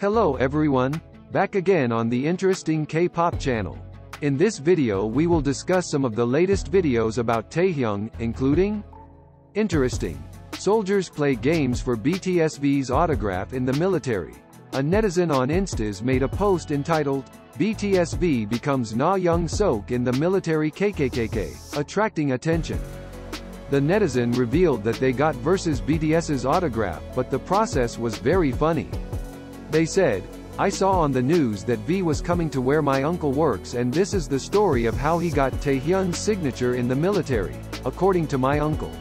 Hello everyone, back again on the interesting K-pop channel. In this video we will discuss some of the latest videos about Taehyung, including Interesting. Soldiers play games for BTSV's autograph in the military. A netizen on Instiz made a post entitled, BTSV becomes Na Young Sok in the military KKKK, attracting attention. The netizen revealed that they got versus BTS's autograph but the process was very funny. They said, I saw on the news that V was coming to where my uncle works and this is the story of how he got Taehyung's signature in the military, according to my uncle.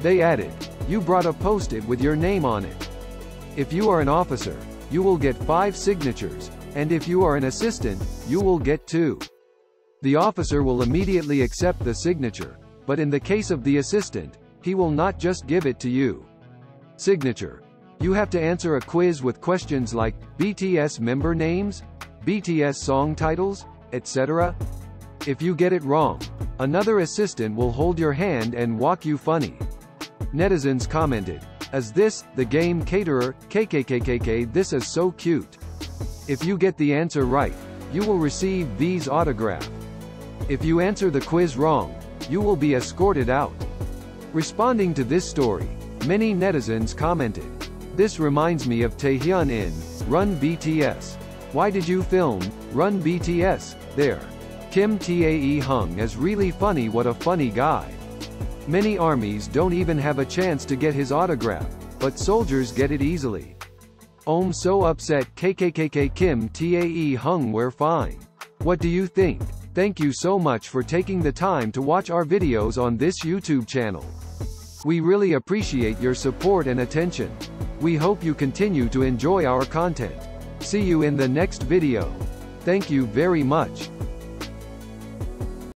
They added, you brought a post-it with your name on it. If you are an officer, you will get five signatures, and if you are an assistant, you will get two. The officer will immediately accept the signature, but in the case of the assistant, he will not just give it to you. Signature. You have to answer a quiz with questions like, BTS member names? BTS song titles? etc. If you get it wrong, another assistant will hold your hand and walk you funny. Netizens commented, As this, the game caterer, KKKKK this is so cute. If you get the answer right, you will receive V's autograph. If you answer the quiz wrong, you will be escorted out. Responding to this story, many netizens commented, This reminds me of Taehyung in Run BTS. Why did you film Run BTS there? Kim Taehyung is really funny what a funny guy. Many armies don't even have a chance to get his autograph, but soldiers get it easily. Om so upset KKKK Kim Taehyung we're fine. What do you think? Thank you so much for taking the time to watch our videos on this YouTube channel. We really appreciate your support and attention. We hope you continue to enjoy our content. See you in the next video. Thank you very much.